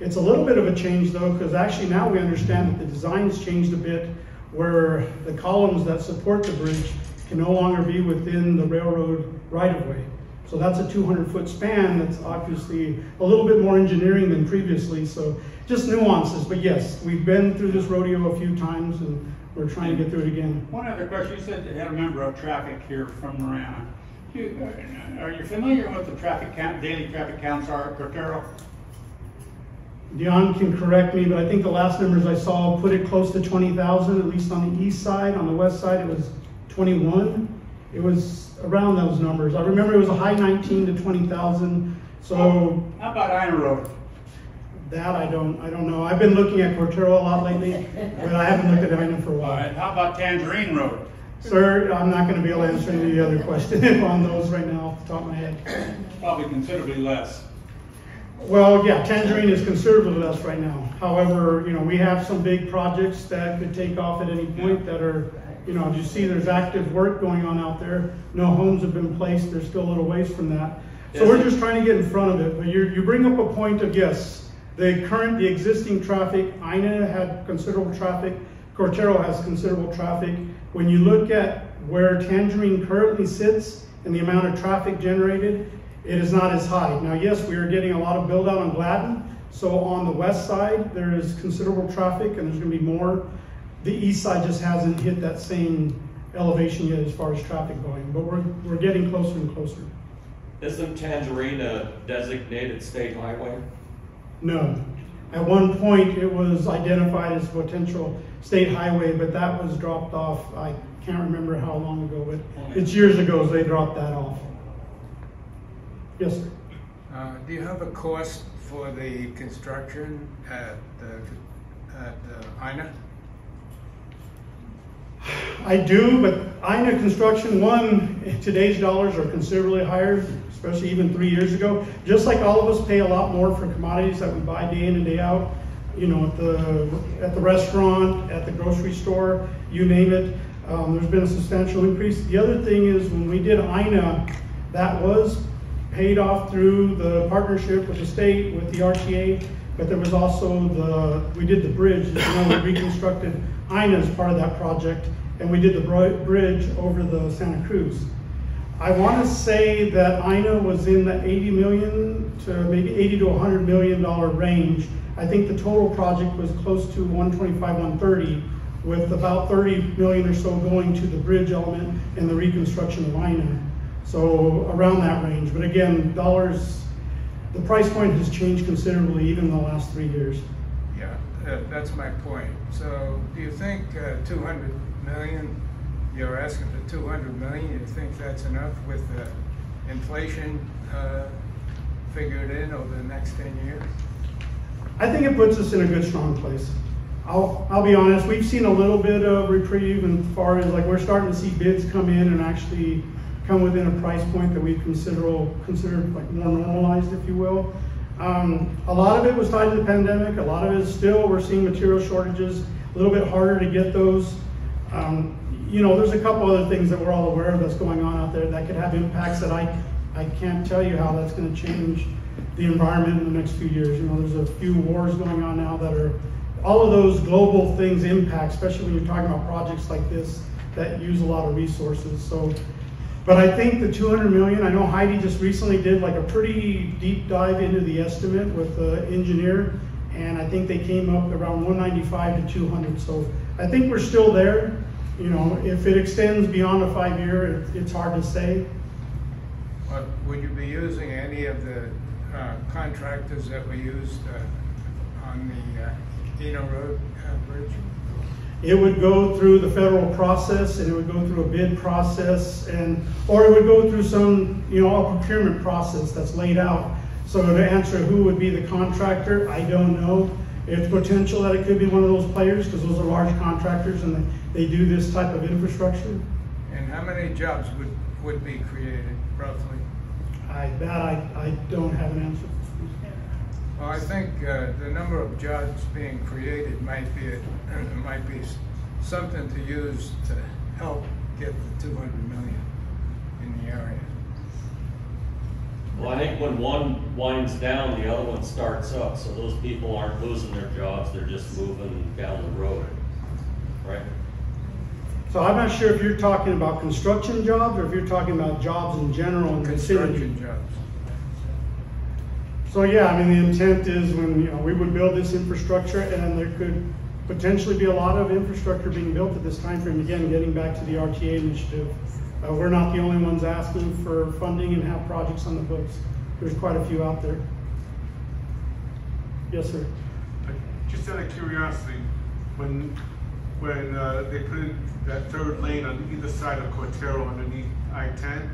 A: It's a little bit of a change though, because actually now we understand that the design's changed a bit where the columns that support the bridge can no longer be within the railroad right-of-way. So that's a 200 foot span that's obviously a little bit more engineering than previously. So just nuances, but yes, we've been through this rodeo a few times and we're trying to get through it again.
M: One other question, you said you had a member of traffic here from Marana. You- uh, Are you familiar with the traffic count, daily traffic counts are at Cortaro?
A: Dion can correct me, but I think the last numbers I saw put it close to 20,000, at least on the east side. On the west side, it was 21. It was around those numbers. I remember it was a high 19 to 20,000. So
M: How about Ina Road?
A: that I don't, I don't know. I've been looking at Cortaro a lot lately, but I haven't looked at Ina for a while.
M: right, how about Tangerine Road?
A: Sir, I'm not going to be able to answer any other questions *laughs* on those right now off the top of my head.
M: Probably considerably less.
A: Well, yeah, Tangerine is considerably less right now. However, you know, we have some big projects that could take off at any point that are, you know, you see, there's active work going on out there. No homes have been placed. There's still a little ways from that. So we're just trying to get in front of it. But you you bring up a point of, yes, The current, the existing traffic, Ina had considerable traffic, Cortaro has considerable traffic. When you look at where Tangerine currently sits and the amount of traffic generated, it is not as high. Now, yes, we are getting a lot of build out on Gladden, so on the west side, there is considerable traffic and there's gonna be more. The east side just hasn't hit that same elevation yet as far as traffic volume, but we're, we're getting closer and closer.
D: Isn't Tangerine a designated state highway?
A: No. At one point, it was identified as potential state highway, but that was dropped off, I can't remember how long ago, but it's years ago they dropped that off. Yes, sir.
R: Uh, do you have a cost for the construction at, uh, at uh, Ina?
A: I do, but Ina Construction, one, today's dollars are considerably higher, especially even three years ago. Just like all of us pay a lot more for commodities that we buy day in and day out, you know, at the, at the restaurant, at the grocery store, you name it. Um, there's been a substantial increase. The other thing is when we did Ina, that was paid off through the partnership with the state, with the RTA, but there was also the, we did the bridge, you know, we reconstructed Ina is part of that project, and we did the bridge over the Santa Cruz. I want to say that Ina was in the 80 million to maybe 80 to 100 million dollar range. I think the total project was close to 125, 130, with about 30 million or so going to the bridge element and the reconstruction of Ina. So around that range. But again, dollars, the price point has changed considerably even in the last three years.
R: That, that's my point. So do you think uh, 200 million, you're asking for 200 million, you think that's enough with the inflation uh, figured in over the next 10 years?
A: I think it puts us in a good, strong place. I'll, I'll be honest, we've seen a little bit of reprieve as far as like we're starting to see bids come in and actually come within a price point that we consider consider like more normalized, if you will. Um, a lot of it was tied to the pandemic. A lot of it is still we're seeing material shortages. A little bit harder to get those. Um, you know, there's a couple other things that we're all aware of that's going on out there that could have impacts that I I can't tell you how that's going to change the environment in the next few years. You know, there's a few wars going on now that are all of those global things impact, especially when you're talking about projects like this that use a lot of resources. So but I think the 200 million, I know Heidi just recently did like a pretty deep dive into the estimate with the engineer, and I think they came up around 195 to 200. So I think we're still there. You know, if it extends beyond a five year, it, it's hard to say.
R: Well, would you be using any of the uh, contractors that we used uh, on the uh, Ina Road uh, Bridge?
A: It would go through the federal process and it would go through a bid process and or it would go through some you know a procurement process that's laid out. So to answer who would be the contractor i don't know. It's potential that it could be one of those players because those are large contractors and they, they do this type of infrastructure.
R: And how many jobs would would be created roughly?
A: I that i, I don't have an answer.
R: Well, I think uh, the number of jobs being created might be a, might be something to use to help get the 200 million in the area.
D: Well, I think when one winds down, the other one starts up, so those people aren't losing their jobs, they're just moving down the road, right?
A: So I'm not sure if you're talking about construction jobs or if you're talking about jobs in general in the city.
R: Construction jobs.
A: So yeah, I mean, the intent is when, you know, we would build this infrastructure and there could potentially be a lot of infrastructure being built at this time frame. Again, getting back to the RTA initiative. Uh, we're not the only ones asking for funding and have projects on the books. There's quite a few out there. Yes, sir.
H: Just out of curiosity, when when uh, they put in that third lane on either side of Cortaro underneath I-10,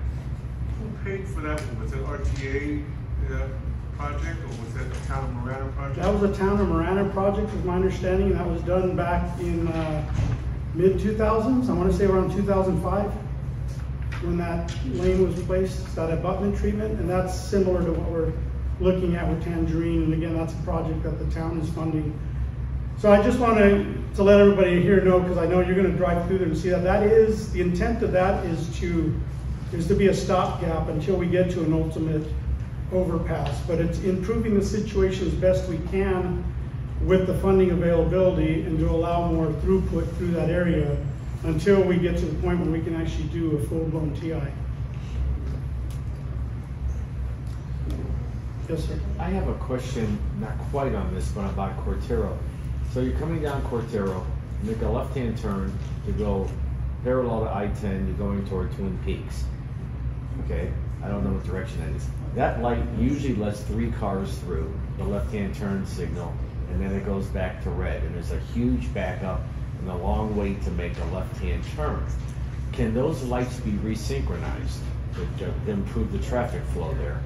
H: who paid for that? Was it RTA uh, project or was that the town of Marana project?
A: That was a town of Marana project, is my understanding, and that was done back in uh, mid 2000s. I want to say around 2005 when that lane was placed, that abutment treatment, and that's similar to what we're looking at with Tangerine. And again, that's a project that the town is funding. So I just want to, to let everybody here know, because I know you're going to drive through there and see that. That is, the intent of that is to, is to be a stopgap until we get to an ultimate overpass, but it's improving the situation as best we can with the funding availability and to allow more throughput through that area until we get to the point where we can actually do a full-blown TI. Yes, sir.
C: I have a question, not quite on this, but about Cortaro. So you're coming down Cortaro, make a left-hand turn to go parallel to I-10, you're going toward Twin Peaks. Okay, I don't know what direction that is. That light usually lets three cars through, the left-hand turn signal, and then it goes back to red, and there's a huge backup and a long wait to make a left-hand turn. Can those lights be resynchronized to, to improve the traffic flow there?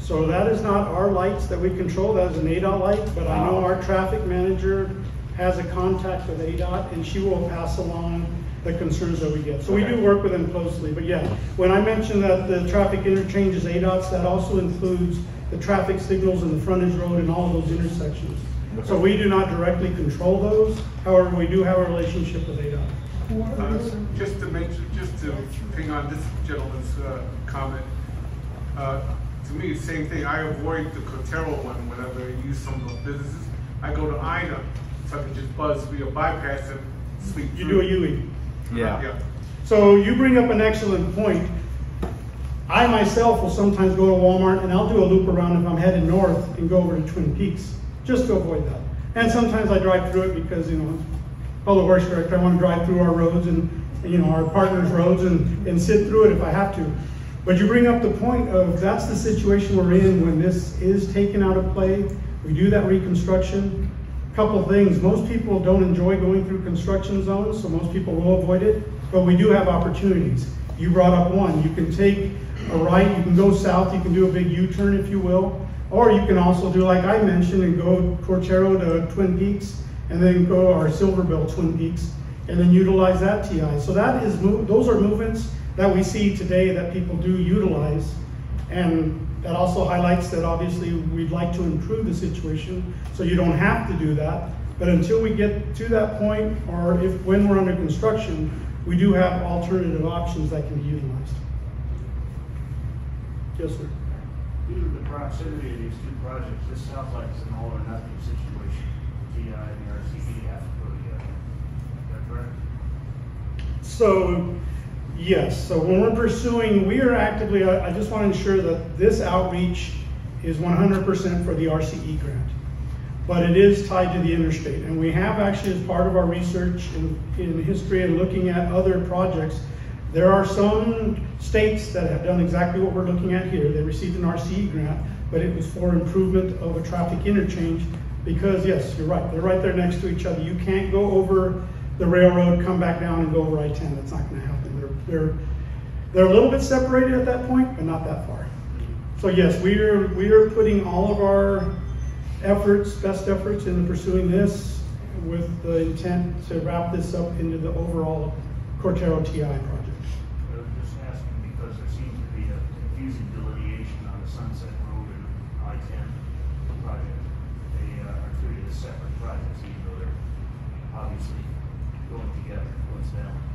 A: So that is not our lights that we control, that is an ADOT light, but I know our traffic manager has a contact with ADOT and she will pass along the concerns that we get. So we do work with them closely, but yeah, when I mentioned that the traffic interchange is ADOT's, that also includes the traffic signals in the frontage road and all of those intersections. So we do not directly control those, however, we do have a relationship with ADOT.
H: Uh, Just to make, just to ping on this gentleman's uh, comment, uh, to me, same thing, I avoid the Cortaro one whenever I use some of those businesses. I go to Ina, so I can just buzz via bypass and sweep
A: You
H: through.
A: do a UE.
C: Yeah.
A: So you bring up an excellent point. I myself will sometimes go to Walmart and I'll do a loop around if I'm headed north and go over to Twin Peaks, just to avoid that. And sometimes I drive through it because, you know, public works director, I want to drive through our roads and, and, you know, our partners' roads and, and sit through it if I have to. But you bring up the point of that's the situation we're in when this is taken out of play. We do that reconstruction. Couple things, most people don't enjoy going through construction zones, so most people will avoid it, but we do have opportunities. You brought up one, you can take a right, you can go south, you can do a big U-turn if you will, or you can also do like I mentioned and go Cortaro to Twin Peaks, and then go our Silverbell Twin Peaks, and then utilize that TI. So that is, those are movements that we see today that people do utilize. And that also highlights that obviously we'd like to improve the situation, so you don't have to do that. But until we get to that point, or if, when we're under construction, we do have alternative options that can be utilized. Yes, sir.
I: Due to the proximity of these two projects, this sounds like it's an all or nothing situation. TI and the RCP have to go together. Is that correct?
A: So, yes, so when we're pursuing, we are actively, I, I just want to ensure that this outreach is one hundred percent for the RCE grant. But it is tied to the interstate, and we have actually, as part of our research in, in history and looking at other projects, there are some states that have done exactly what we're looking at here. They received an RCE grant, but it was for improvement of a traffic interchange, because yes, you're right, they're right there next to each other. You can't go over the railroad, come back down and go over I-10, that's not gonna happen. They're, they're, a little bit separated at that point, but not that far. So yes, we are, we are putting all of our efforts, best efforts into pursuing this with the intent to wrap this up into the overall Cortaro TI project.
I: I'm just asking because there seems to be a confusing delineation on the Sunset Road and I-10 project. They uh, are treated as separate projects, even though they're obviously going together, coincidental.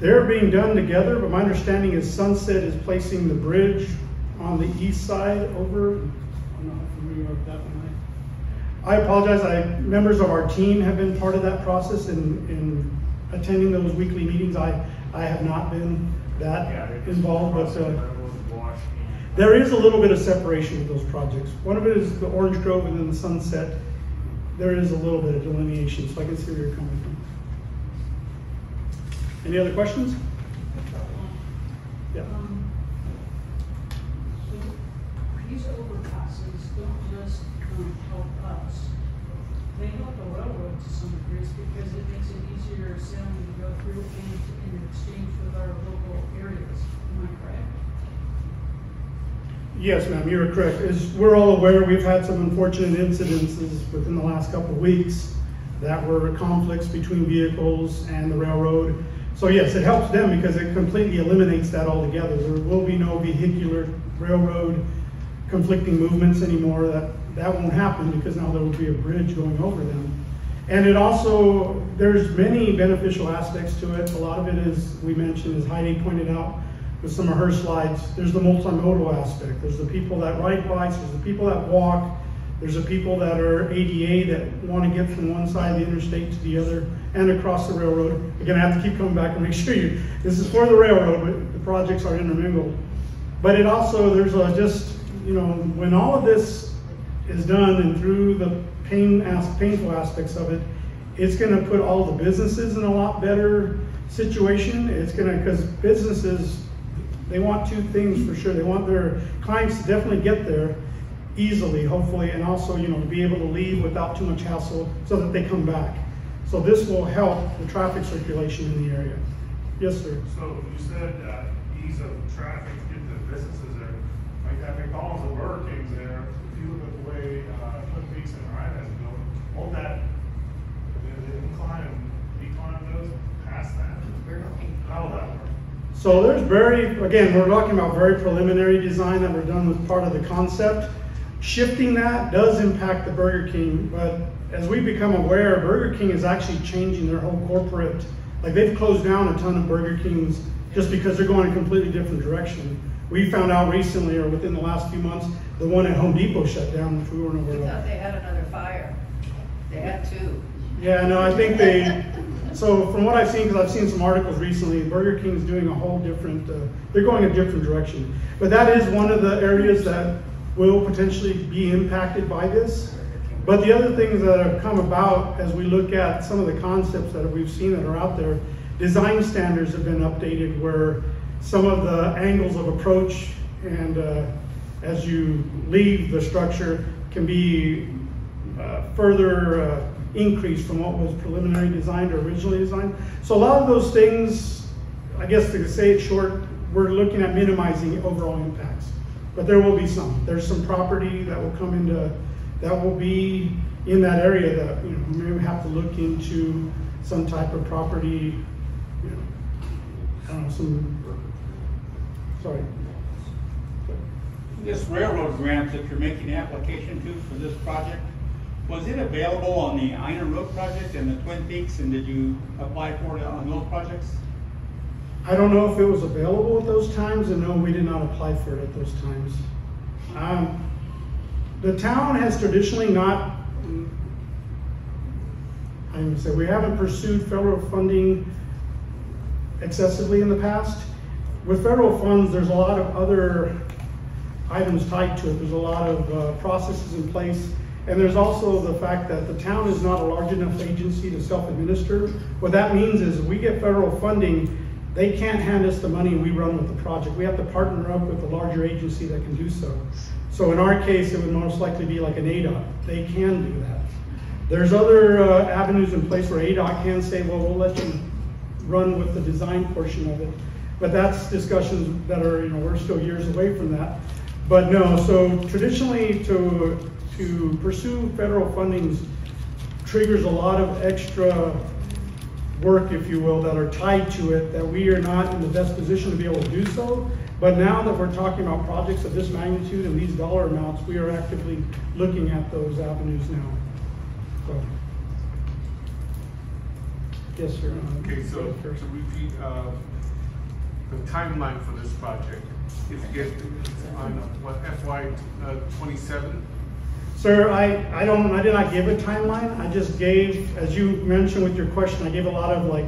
A: They're being done together, but my understanding is Sunset is placing the bridge on the east side over, I'm not familiar with that one. I apologize, I, members of our team have been part of that process in, in attending those weekly meetings. I, I have not been that involved, but, uh, there is a little bit of separation with those projects. One of it is the Orange Grove and then the Sunset. There is a little bit of delineation, so I can see where you're coming from. Any other questions? Yeah.
O: Um, so These overpasses don't just um, help us, they help the railroad to some degree because it makes it easier sailing to go through and in exchange with our local areas. Am I correct?
A: Yes, ma'am, you're correct. As we're all aware, we've had some unfortunate incidences within the last couple of weeks that were conflicts between vehicles and the railroad. So yes, it helps them because it completely eliminates that altogether. There will be no vehicular railroad conflicting movements anymore. That, that won't happen because now there will be a bridge going over them. And it also, there's many beneficial aspects to it. A lot of it is, we mentioned, as Heidi pointed out, with some of her slides, there's the multimodal aspect. There's the people that ride bikes, there's the people that walk, there's the people that are ADA that want to get from one side of the interstate to the other and across the railroad. Again, I have to keep coming back and make *laughs* sure you, this is for the railroad, but the projects are intermingled. But it also, there's a just, you know, when all of this is done and through the pain, painful aspects of it, it's going to put all the businesses in a lot better situation. It's going to, because businesses, they want two things for sure. They want their clients to definitely get there easily, hopefully, and also, you know, to be able to leave without too much hassle so that they come back. So this will help the traffic circulation in the area. Yes, sir.
H: So you said uh, ease of traffic to get the businesses there, like that McDonald's and Burger King's there. If you look at the way uh, Twin Peaks and Ryan has built, won't that the, the incline and decline goes past that? How will that work?
A: So there's very, again, we're talking about very preliminary design that we're done with part of the concept. Shifting that does impact the Burger King, but as we become aware, Burger King is actually changing their whole corporate, like they've closed down a ton of Burger Kings just because they're going a completely different direction. We found out recently, or within the last few months, the one at Home Depot shut down, which we weren't aware of.
N: thought they had another fire. They had two.
A: Yeah, no, I think they, so from what I've seen, because I've seen some articles recently, Burger King is doing a whole different, uh, they're going a different direction. But that is one of the areas that will potentially be impacted by this. But the other things that have come about as we look at some of the concepts that we've seen that are out there, design standards have been updated where some of the angles of approach and uh, as you leave the structure can be uh, further uh, increased from what was preliminary designed or originally designed. So a lot of those things, I guess to say it short, we're looking at minimizing overall impacts. But there will be some. There's some property that will come into, that will be in that area that, you know, we may have to look into some type of property, you know, I don't know, some, sorry.
M: This railroad grant that you're making application to for this project, was it available on the Ina Road project and the Twin Peaks, and did you apply for it on those projects?
A: I don't know if it was available at those times, and no, we did not apply for it at those times. Um, the town has traditionally not, I'm gonna say, we haven't pursued federal funding excessively in the past. With federal funds, there's a lot of other items tied to it. There's a lot of uh, processes in place. And there's also the fact that the town is not a large enough agency to self-administer. What that means is we get federal funding, they can't hand us the money and we run with the project. We have to partner up with a larger agency that can do so. So in our case, it would most likely be like an ADOT. They can do that. There's other uh, avenues in place where ADOT can say, well, we'll let you run with the design portion of it. But that's discussions that are, you know, we're still years away from that. But no, so traditionally to, to pursue federal fundings triggers a lot of extra work, if you will, that are tied to it that we are not in the best position to be able to do so. But now that we're talking about projects of this magnitude and these dollar amounts, we are actively looking at those avenues now. So. Yes, sir. Uh,
H: Okay, so to repeat, uh, the timeline for this project, if you get on what FY uh, twenty-seven?
A: Sir, I, I don't, I did not give a timeline. I just gave, as you mentioned with your question, I gave a lot of like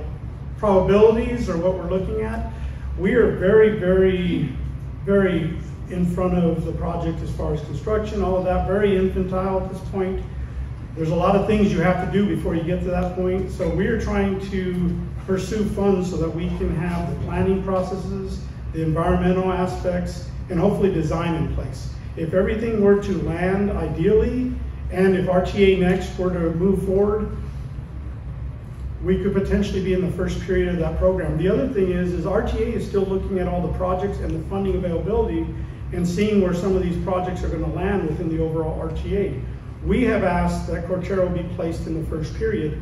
A: probabilities or what we're looking at. We are very, very, very in front of the project as far as construction, all of that, very infantile at this point. There's a lot of things you have to do before you get to that point. So we are trying to pursue funds so that we can have the planning processes, the environmental aspects, and hopefully design in place. If everything were to land ideally, and if RTA Next were to move forward, we could potentially be in the first period of that program. The other thing is, is RTA is still looking at all the projects and the funding availability and seeing where some of these projects are going to land within the overall RTA. We have asked that Cortaro be placed in the first period.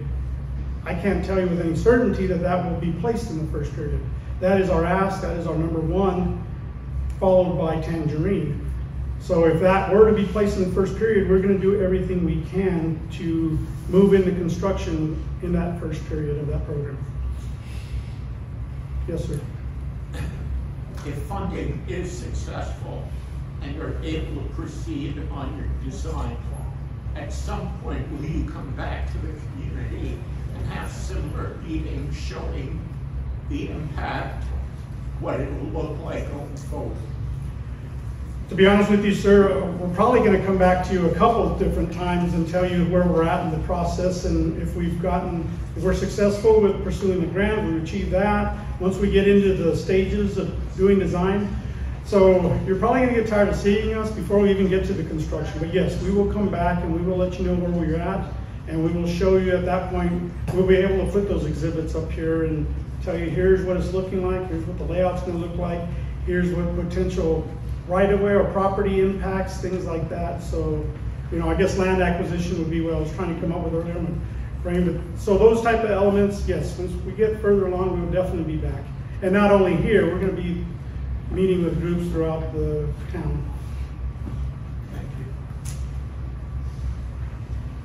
A: I can't tell you with any certainty that that will be placed in the first period. That is our ask, that is our number one, followed by Tangerine. So if that were to be placed in the first period, we're going to do everything we can to move into construction in that first period of that program. Yes, sir.
F: if funding is successful and you're able to proceed on your design, at some point, will you come back to the community and have similar meetings showing the impact, what it will look like going forward?
A: To be honest with you, sir, we're probably gonna come back to you a couple of different times and tell you where we're at in the process and if we've gotten, if we're successful with pursuing the grant, we achieve that. Once we get into the stages of doing design. So you're probably gonna get tired of seeing us before we even get to the construction. But yes, we will come back and we will let you know where we're at. And we will show you at that point, we'll be able to put those exhibits up here and tell you, here's what it's looking like, here's what the layout's gonna look like, here's what potential right-of-way or property impacts, things like that. So, you know, I guess land acquisition would be what I was trying to come up with earlier. Frame it. So those type of elements, yes, once we get further along, we will definitely be back. And not only here, we're gonna be meeting with groups throughout the town.
H: Thank you.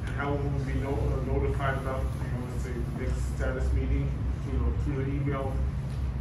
H: And how will we be uh, notified about, you know, let's say, next status meeting, you know, through the email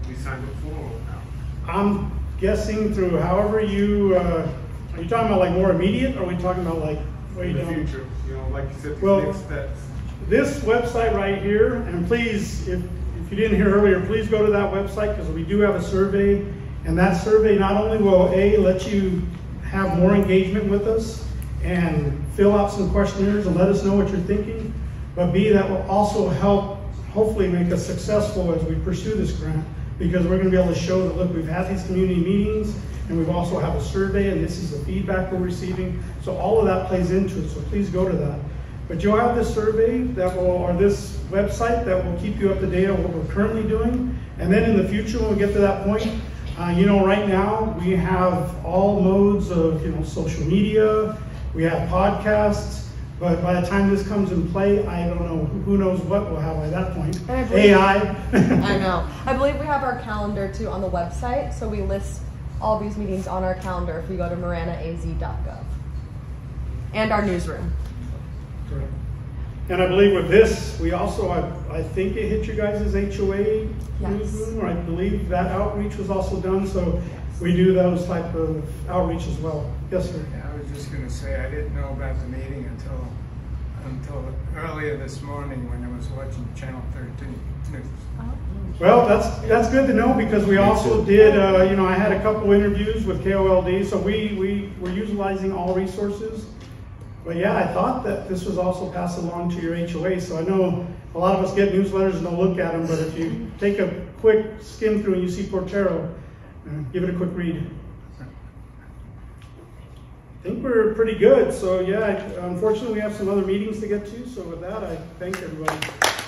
H: we signed up for or now?
A: I'm guessing through however you, uh, are you talking about like more immediate, or are we talking about like way
H: In the
A: down?
H: future, you know, like you said,
A: Well,
H: the next steps.
A: This website right here, and please, if, if you didn't hear earlier, please go to that website because we do have a survey. And that survey not only will A, let you have more engagement with us and fill out some questionnaires and let us know what you're thinking, but B, that will also help hopefully make us successful as we pursue this grant because we're going to be able to show that, look, we've had these community meetings and we've also have a survey and this is the feedback we're receiving. So all of that plays into it, so please go to that. But you'll have this survey that will, or this website that will keep you up to date on what we're currently doing. And then in the future, when we get to that point, uh, you know, right now, we have all modes of, you know, social media, we have podcasts, but by the time this comes in play, I don't know, who knows what we'll have by that point.
P: I believe-
A: AI. *laughs*
P: I know. I believe we have our calendar too on the website, so we list all these meetings on our calendar if we go to maranaaz.gov. And our newsroom.
A: Correct. And I believe with this, we also, I, I think it hit you guys' HOA newsroom, or I believe that outreach was also done, so we do those type of outreach as well. Yes, sir.
R: Yeah, I was just gonna say, I didn't know about the meeting until, until earlier this morning when I was watching Channel thirteen news.
A: Well, that's, that's good to know because we also did, uh, you know, I had a couple interviews with KOLD, so we, we were utilizing all resources. But yeah, I thought that this was also passed along to your HOA, so I know a lot of us get newsletters and don't look at them, but if you take a quick skim through and you see Cortaro, uh, give it a quick read. I think we're pretty good, so yeah, unfortunately, we have some other meetings to get to, so with that, I thank everybody.